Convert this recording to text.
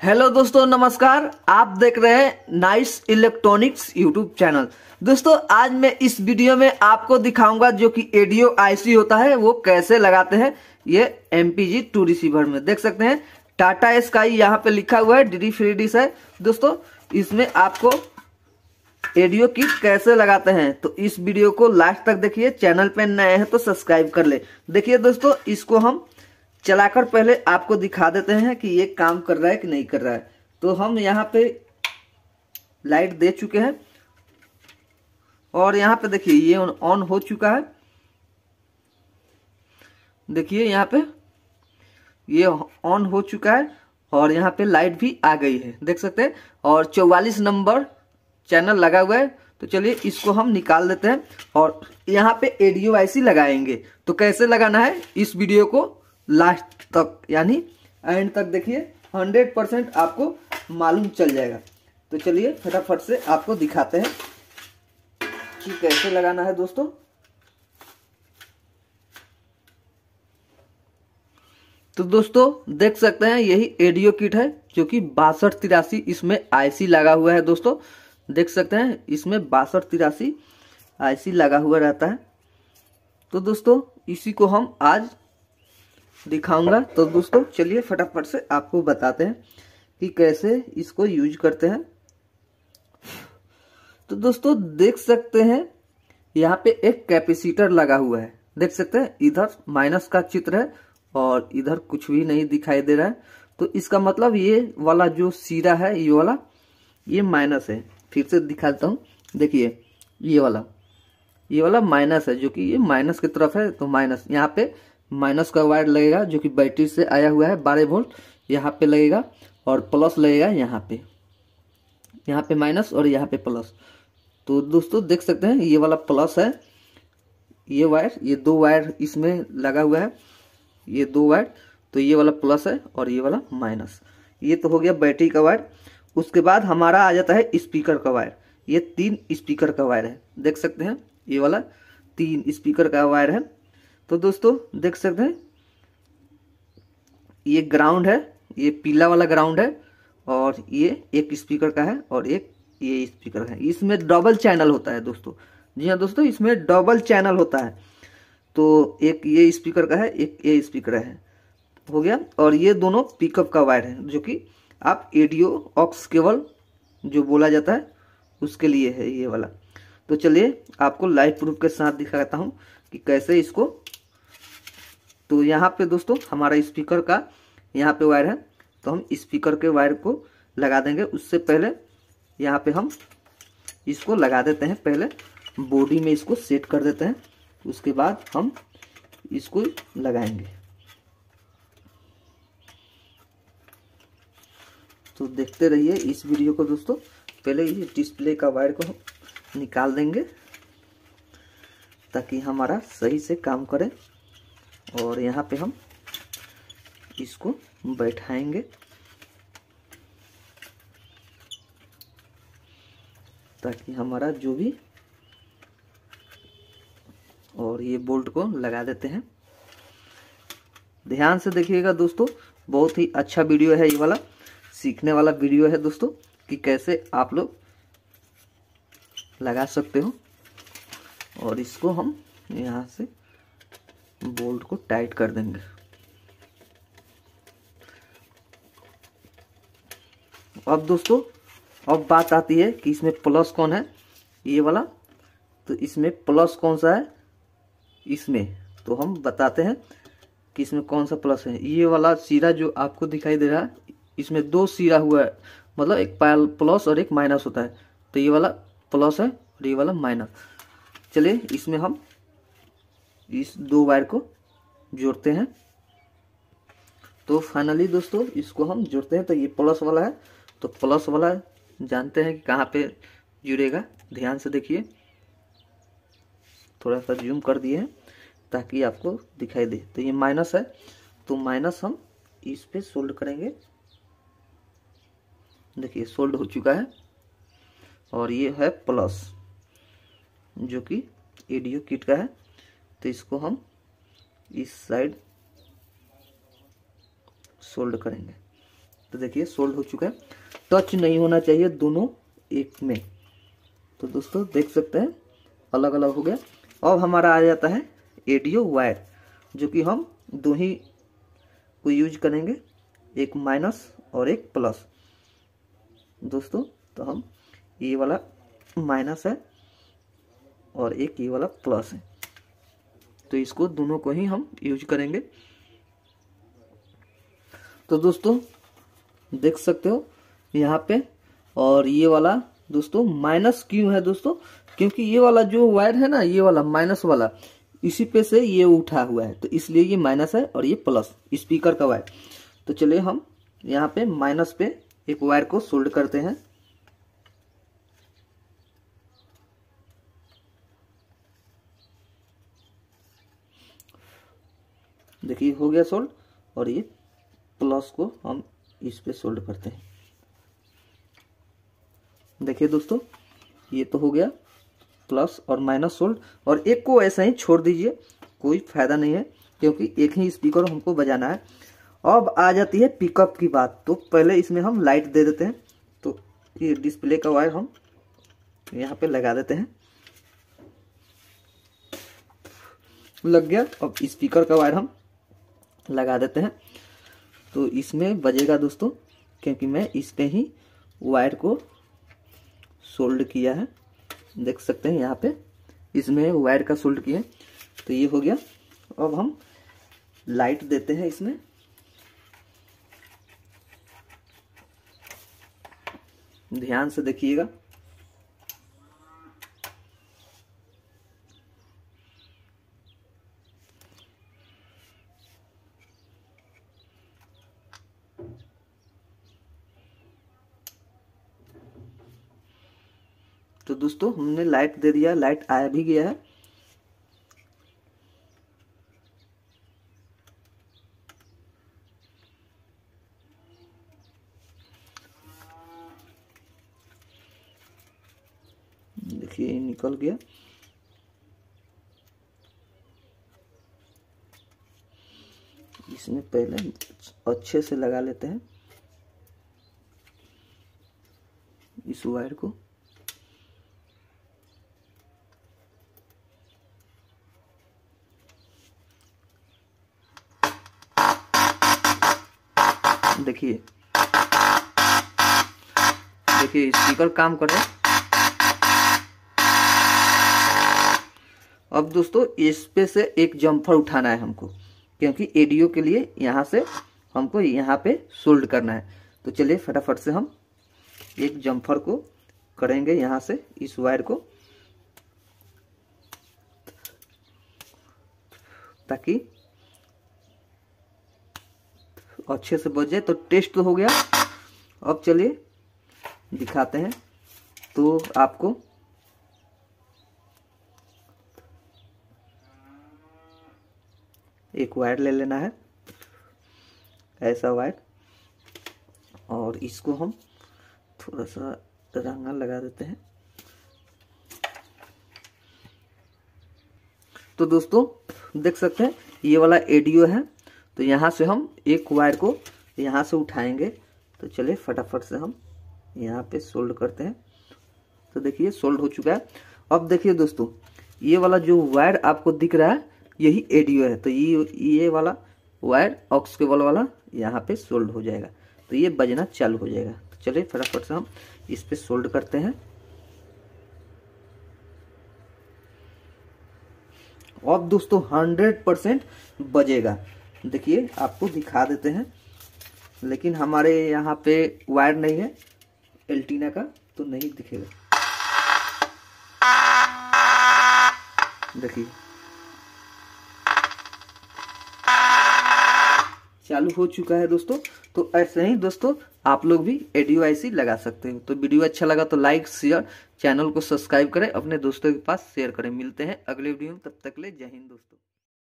Hello दोस्तों, नमस्कार। आप देख रहे हैं नाइस इलेक्ट्रॉनिक्स यूट्यूब चैनल दोस्तों, आज मैं इस वीडियो में आपको दिखाऊँगा जो कि एडियो आईसी होता है, वो कैसे लगाते हैं ये एम एमपीजी टू रिसीवर में। देख सकते हैं टाटा स्काई यहाँ पे लिखा हुआ है डी फ्री डिश है दोस्तों, इसमें आपको एडियो किट कैसे लगाते हैं तो इस वीडियो को लास्ट तक देखिए, चैनल पे नए हैं तो सब्सक्राइब कर ले। देखिए दोस्तों, इसको हम चलाकर पहले आपको दिखा देते हैं कि ये काम कर रहा है कि नहीं कर रहा है। तो हम यहाँ पे लाइट दे चुके हैं। और यहाँ पे देखिए, ये ऑन हो चुका है। देखिए, यहाँ पे ये ऑन हो चुका है और यहाँ पे लाइट भी आ गई है। देख सकते हैं? और चौवालीस नंबर चैनल लगा हुआ है। तो चलिए, इसको हम निकाल देते हैं और यहाँ पे एडियो आईसी लगाएँगे। तो कैसे लगाना है? इस वीडियो को लास्ट तक, यानी एंड तक देखिए हंड्रेड परसेंट आपको मालूम चल जाएगा। तो चलिए, फटाफट से आपको दिखाते हैं कि कैसे लगाना है दोस्तों। तो दोस्तों, देख सकते हैं, यही एडियो किट है, जो कि बासठ तिरासी इसमें आईसी लगा हुआ है दोस्तों। देख सकते हैं, इसमें बासठ तिरासी आईसी लगा हुआ रहता है। तो दोस्तों, इसी को हम आज दिखाऊँगा। तो दोस्तों, चलिए फटाफट से आपको बताते हैं कि कैसे इसको यूज़ करते हैं। तो दोस्तों, देख सकते हैं, यहाँ पे एक कैपेसिटर लगा हुआ है। देख सकते हैं, इधर माइनस का चित्र है और इधर कुछ भी नहीं दिखाई दे रहा है। तो इसका मतलब ये वाला जो सीरा है, ये वाला, ये माइनस है। फिर से दिखा देता हूँ। देखिए, ये वाला ये वाला माइनस है, जो कि ये माइनस की तरफ़ है तो माइनस यहाँ पे माइनस का वायर लगेगा, जो कि बैटरी से आया हुआ है, बारह वोल्ट, यहाँ पे लगेगा, और प्लस लगेगा यहाँ पे। यहाँ पे माइनस और यहाँ पे प्लस। तो दोस्तों, देख सकते हैं, ये वाला प्लस है, ये वायर, ये दो वायर इसमें लगा हुआ है, ये दो वायर तो ये वाला प्लस है और ये वाला माइनस। ये तो हो गया बैटरी का वायर। उसके बाद हमारा आ जाता है स्पीकर का वायर। ये तीन स्पीकर का वायर है। देख सकते हैं, ये वाला तीन स्पीकर का वायर है। तो दोस्तों, देख सकते हैं, ये ग्राउंड है, ये पीला वाला ग्राउंड है, और ये एक स्पीकर का है, और एक ये स्पीकर है। इसमें डबल चैनल होता है दोस्तों। जी हाँ दोस्तों, इसमें डबल चैनल होता है। तो एक ये स्पीकर का है, एक ये स्पीकर है। हो गया, और ये दोनों पिकअप का वायर है, जो कि आप एडियो ऑक्स केवल जो बोला जाता है, उसके लिए है ये वाला। तो चलिए, आपको लाइव प्रूफ के साथ दिखाता हूँ कि कैसे इसको तो यहाँ पे दोस्तों, हमारा स्पीकर का यहाँ पे वायर है तो हम स्पीकर के वायर को लगा देंगे। उससे पहले यहाँ पे हम इसको लगा देते हैं। पहले बॉडी में इसको सेट कर देते हैं। उसके बाद हम इसको लगाएँगे। तो देखते रहिए इस वीडियो को दोस्तों। पहले ये डिस्प्ले का वायर को हम निकाल देंगे, ताकि हमारा सही से काम करे। और यहाँ पे हम इसको बैठाएँगे। ताकि हमारा जो भी और ये बोल्ट को लगा देते हैं। ध्यान से देखिएगा दोस्तों, बहुत ही अच्छा वीडियो है ये वाला। सीखने वाला वीडियो है दोस्तों, कि कैसे आप लोग लगा सकते हो। और इसको हम यहाँ से बोल्ट को टाइट कर देंगे। अब दोस्तों, अब बात आती है कि इसमें प्लस कौन है? ये वाला। तो इसमें प्लस कौन सा है? इसमें। तो हम बताते हैं कि इसमें कौन सा प्लस है। ये वाला सिरा जो आपको दिखाई दे रहा है, इसमें दो सिरा हुआ है। मतलब एक प्लस और एक माइनस होता है। तो ये वाला प्लस है और ये वाला माइनस। चलिए, इसमें हम इस दो वायर को जोड़ते हैं। तो फाइनली दोस्तों, इसको हम जोड़ते हैं। तो ये प्लस वाला है। तो प्लस वाला जानते हैं कि कहाँ पे जुड़ेगा। ध्यान से देखिए। थोड़ा सा जूम कर दिए हैं, ताकि आपको दिखाई दे। तो ये माइनस है। तो माइनस हम इस पे सोल्ड करेंगे। देखिए सोल्ड हो चुका है। और ये है प्लस जो कि एडियो किट का है। तो इसको हम इस साइड सोल्ड करेंगे। तो देखिए, सोल्ड हो चुका है। टच नहीं होना चाहिए दोनों एक में। तो दोस्तों, देख सकते हैं अलग अलग हो गया। अब हमारा आ जाता है एडियो वायर, जो कि हम दो ही को यूज़ करेंगे, एक माइनस और एक प्लस। दोस्तों तो हम ये वाला माइनस है और एक ये वाला प्लस है। तो इसको दोनों को ही हम यूज़ करेंगे। तो दोस्तों, देख सकते हो यहाँ पे, और ये वाला दोस्तों माइनस क्यों है दोस्तों, क्योंकि ये वाला जो वायर है ना, ये वाला माइनस वाला, इसी पे से ये उठा हुआ है। तो इसलिए ये माइनस है और ये प्लस स्पीकर का वायर। तो चलिए हम यहाँ पे माइनस पे एक वायर को सोल्ड करते हैं। देखिए, हो गया सोल्ड और ये प्लस को हम इस पे सोल्ड करते हैं। देखिए दोस्तों, ये तो हो गया प्लस और माइनस सोल्ड और एक को ऐसा ही छोड़ दीजिए, कोई फ़ायदा नहीं है, क्योंकि एक ही स्पीकर हमको बजाना है। अब आ जाती है पिकअप की बात तो पहले इसमें हम लाइट दे देते हैं। तो ये डिस्प्ले का वायर हम यहाँ पे लगा देते हैं। लग गया, अब स्पीकर का वायर हम लगा देते हैं। तो इसमें बजेगा दोस्तों, क्योंकि मैं इस पे ही वायर को सोल्ड किया है। देख सकते हैं यहाँ पे, इसमें वायर का सोल्ड किया तो ये हो गया। अब हम लाइट देते हैं इसमें। ध्यान से देखिएगा। तो दोस्तों, हमने लाइट दे दिया लाइट आया भी गया है। देखिए, निकल गया। इसमें पहले अच्छे से लगा लेते हैं। इस वायर को। देखिए। देखिए स्पीकर काम कर रहे अब दोस्तों, इस पे से एक जम्फर उठाना है हमको, क्योंकि एडियो के लिए यहाँ से हमको यहाँ पे सोल्ड करना है। तो चलिए, फटाफट से हम एक जम्फर को करेंगे यहाँ से, इस वायर को, ताकि अच्छे से बच जाए तो टेस्ट तो हो गया। अब चलिए दिखाते हैं। तो आपको एक वायर ले लेना है, ऐसा वायर। और इसको हम थोड़ा सा रंगा लगा देते हैं। तो दोस्तों, देख सकते हैं, ये वाला एडियो है। तो यहाँ से हम एक वायर को यहाँ से उठाएँगे। तो चलिए फटाफट से हम यहाँ पे सोल्ड करते हैं। तो देखिए सोल्ड हो चुका है। अब देखिए दोस्तों, ये वाला जो वायर आपको दिख रहा है, यही एडियो है। तो ये ये वाला वायर ऑक्स केबल वाला यहाँ पे सोल्ड हो जाएगा। तो ये बजना चालू हो जाएगा। तो चलिए फटाफट से हम इस पर सोल्ड करते हैं। अब दोस्तों हंड्रेड परसेंट बजेगा। देखिए, आपको दिखा देते हैं। लेकिन हमारे यहाँ पे वायर नहीं है, एल्टीना का तो नहीं दिखेगा। देखिए। चालू हो चुका है दोस्तों तो ऐसे ही दोस्तों, आप लोग भी एडियो ऐसी लगा सकते हो। तो वीडियो अच्छा लगा तो लाइक, शेयर, चैनल को सब्सक्राइब करें, अपने दोस्तों के पास शेयर करें। मिलते हैं अगले वीडियो में, तब तक ले जय हिंद दोस्तों।